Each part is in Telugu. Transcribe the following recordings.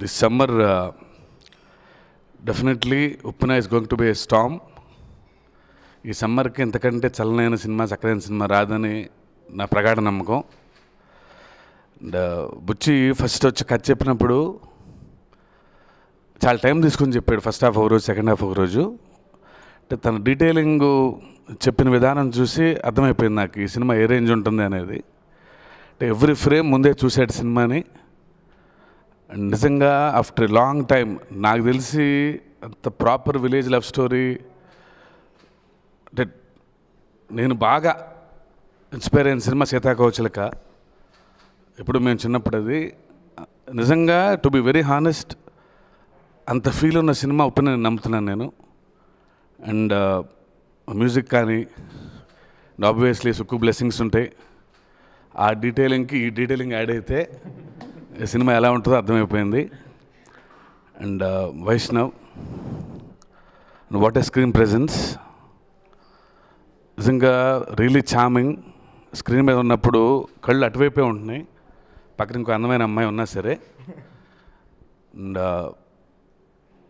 This summer definitely Uppena is going to be a storm ఈ సమ్మర్కి ఇంతకంటే చల్లనైన సినిమా చక్కదైన సినిమా రాదని నా ప్రగాఢ నమ్మకం. అండ్ uh, బుచ్చి ఫస్ట్ వచ్చి కథ చెప్పినప్పుడు చాలా టైం తీసుకొని చెప్పాడు ఫస్ట్ హాఫ్ ఒక రోజు సెకండ్ హాఫ్ ఒక రోజు అంటే తన డీటెయిలింగ్ చెప్పిన విధానం చూసి అర్థమైపోయింది నాకు ఈ సినిమా ఏ రేంజ్ ఉంటుంది అనేది. అంటే ఎవ్రీ ఫ్రేమ్ ముందే చూసాడు సినిమాని. నిజంగా ఆఫ్టర్ లాంగ్ టైం నాకు తెలిసి అంత ప్రాపర్ విలేజ్ లవ్ స్టోరీ అంటే నేను బాగా ఇన్స్పైర్ అయిన సినిమా సీతాకోచలక ఇప్పుడు మేము చిన్నప్పుడు అది. నిజంగా టు బి వెరీ హానెస్ట్ అంత ఫీల్ ఉన్న సినిమా ఒప్పిన నేను నమ్ముతున్నాను నేను. అండ్ మ్యూజిక్ uh, కానీ ఆబ్వియస్లీ సుక్కు బ్లెస్సింగ్స్ ఉంటాయి. ఆ డీటెయిలింగ్కి ఈ డీటెయిలింగ్ యాడ్ అయితే సినిమా ఎలా ఉంటుందో అర్థమైపోయింది. And uh, Vaishnav what a screen presence నిజంగా రియలీ చామింగ్ స్క్రీన్ మీద ఉన్నప్పుడు కళ్ళు అటువైపే ఉంటున్నాయి. పక్కన ఇంకో అందమైన అమ్మాయి ఉన్నా సరే. అండ్ uh,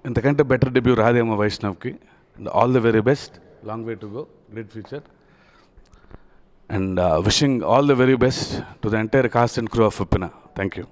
ఇంతకంటే బెటర్ డెబ్యూ రాదేమో వైష్ణవ్కి. And all the very best long way to go great future and wishing all the very best to the entire cast and crew of Uppena thank you